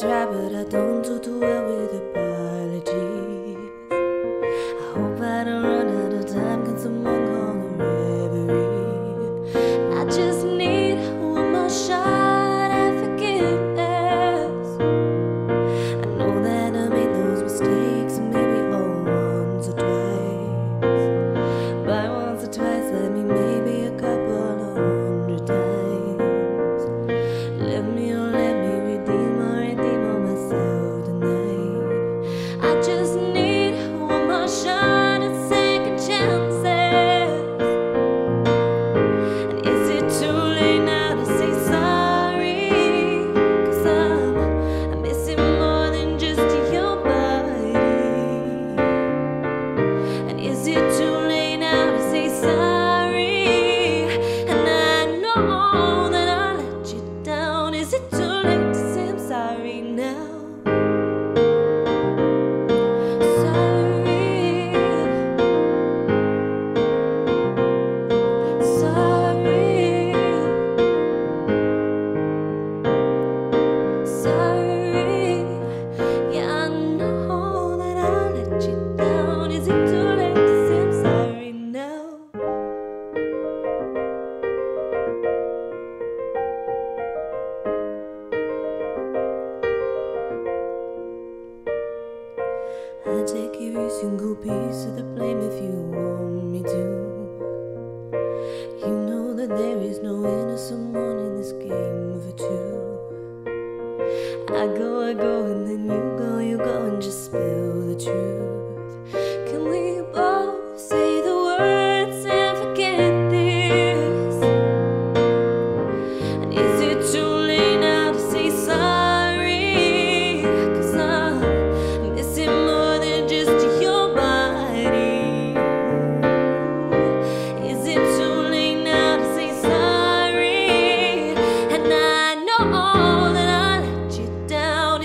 try, but I don't do too well. I'll take every single piece of the blame if you want me to. You know that there is no innocent one in this game of a two. I go, I go, and then you go, you go, and just spill the truth.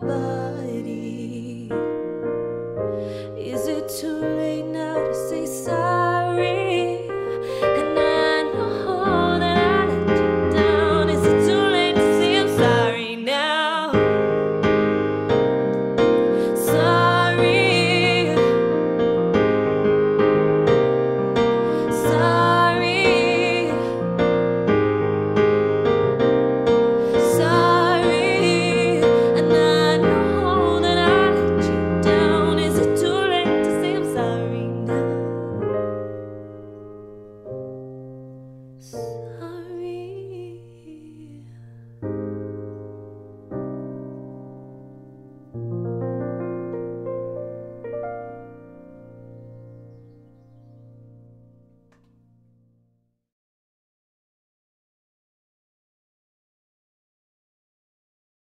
goodbye.